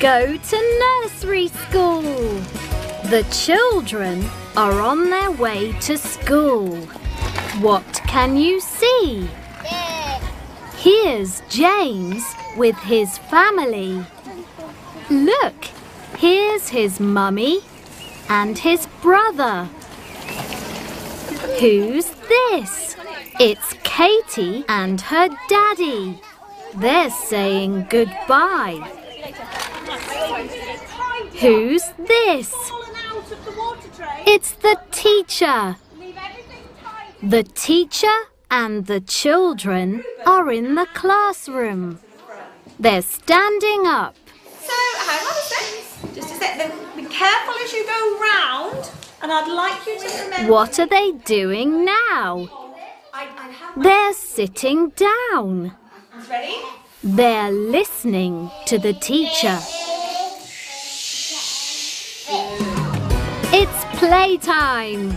go to nursery school. The children are on their way to school. What can you see? Here's James with his family. Look, here's his mummy and his brother. Who's this? It's Katie and her daddy. They're saying goodbye. Who's this? It's the teacher. The teacher and the children are in the classroom. They're standing up. So, hang on a sec. Just a sec. Then be careful as you go round. And I'd like you to remember. What are they doing now? I, I have my They're sitting down. ready. They're listening to the teacher. It's playtime.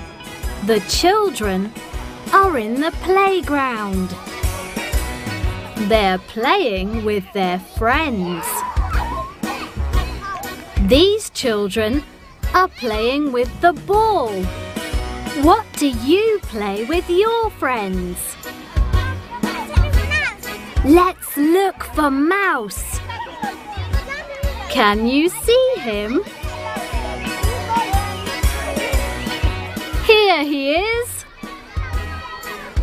The children are in the playground. They're playing with their friends. These children are playing with the ball. What do you play with your friends? Let's look for Mouse. Can you see him? Here he is.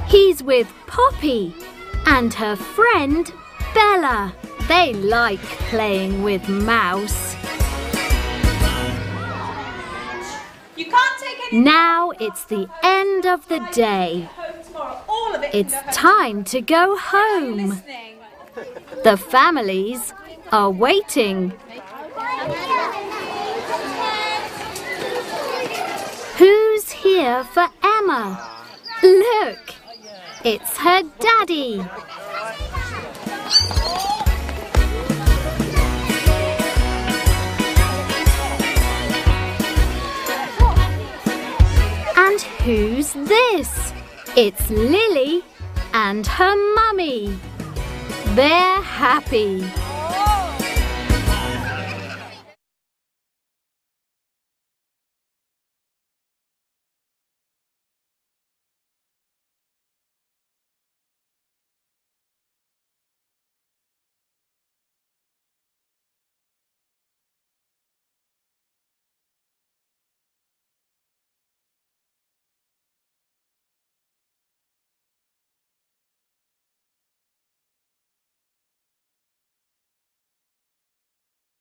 He's with Poppy and her friend Bella. They like playing with Mouse. You can't take any Now it's the end of the day. home tomorrow. All of it. It's can go home. time to go home. The families are waiting. Who's here for Emma? Look, it's her daddy. And who's this? It's Lily and her mummy. They're happy.